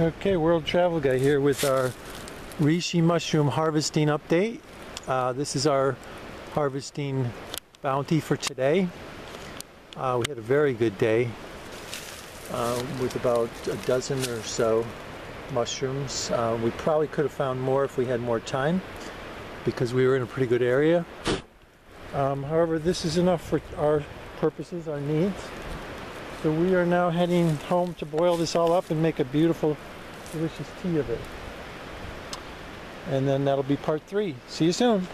Okay, World Travel Guy here with our reishi mushroom harvesting update. Uh, this is our harvesting bounty for today. Uh, we had a very good day uh, with about a dozen or so mushrooms. Uh, we probably could have found more if we had more time because we were in a pretty good area. Um, however, this is enough for our purposes, our needs. So we are now heading home to boil this all up and make a beautiful, delicious tea of it. And then that'll be part three. See you soon.